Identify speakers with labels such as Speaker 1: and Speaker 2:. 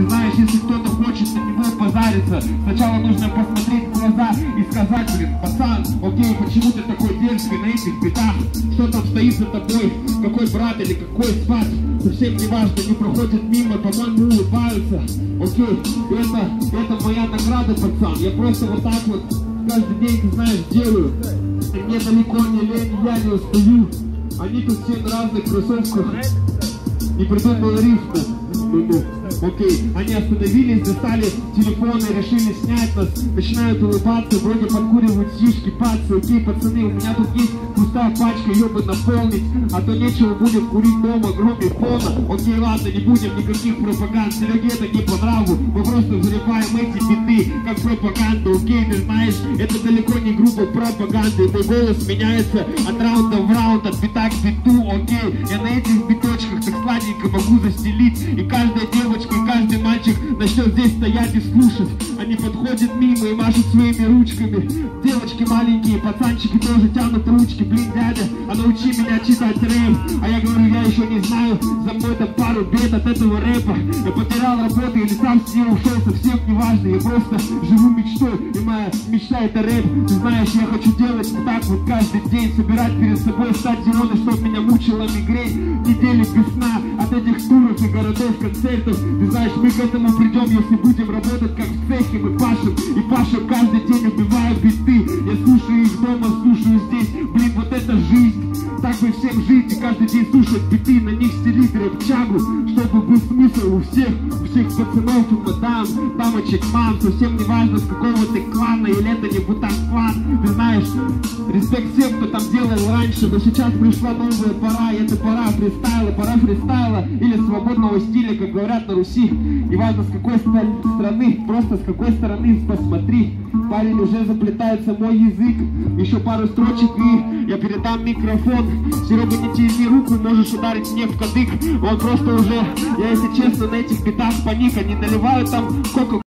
Speaker 1: Ты знаешь, если кто-то хочет на него позариться, сначала нужно посмотреть в глаза и сказать, блин, пацан, окей, почему ты такой дерзкий на этих битах? Что там стоит за тобой? Какой брат или какой сват? Совсем не важно, не проходят мимо, по-моему, улыбаются. Окей, это, это моя награда, пацан. Я просто вот так вот каждый день, ты знаешь, делаю. И мне далеко не лень, я не устаю. Они тут все в разных кроссовках. Не придумал рифму. Ну-ну. Окей, они остановились, достали телефоны, решили снять нас, начинают улыбаться, вроде подкуривают сишки, пацы, окей, пацаны, у меня тут есть пустая пачка, ее бы наполнить, а то нечего будем курить дома, громе фона. Окей, ладно, не будем никаких пропаганд, Сереге это не по нраву, мы просто взрываем эти биты, как пропаганду, ты знаешь, это далеко не грубо пропаганды, мой голос меняется от раунда в раунд, от бита к биту, окей, я на этих биточках так сладенько могу застелить, и каждая девочка и каждый мальчик начнет здесь стоять и слушать. Они подходят мимо и машут своими ручками. Девочки маленькие, пацанчики тоже тянут ручки. Блин, дядя, а научи меня читать рэп. А я говорю, я еще не знаю, за мной там пару бед от этого рэпа. Я потерял работу или сам с нее ушел, совсем не важно. Я просто живу мечтой, и моя мечта это рэп. Ты знаешь, я хочу делать так вот каждый день. Собирать перед собой, стать зеленой, чтоб меня мучила мигрень. Недели без сна от этих туров и городов, концертов. Ты знаешь, мы к этому придем, если будем работать как в цехе. Мы пашем и пашем каждый день, Так бы всем жить и каждый день слушать биты, на них стелить рэп-чагу, чтобы был смысл у всех, у всех пацанов и мадам, дамочек, мам, совсем не важно, с какого ты клана, или это не бутан клан, ты знаешь, респект всем, кто там делал раньше, но сейчас пришла новая пора, и это пора фристайла, пора фристайла, или свободного стиля, как говорят на Руси, и важно с какой страны, просто с какой стороны посмотри, парень уже заплетается мой язык, еще пару строчек и я передам микрофон, Серега, не тяни руку, можешь ударить мне в кадык. Он просто уже, я если честно, на этих битах паник. Они наливают там кока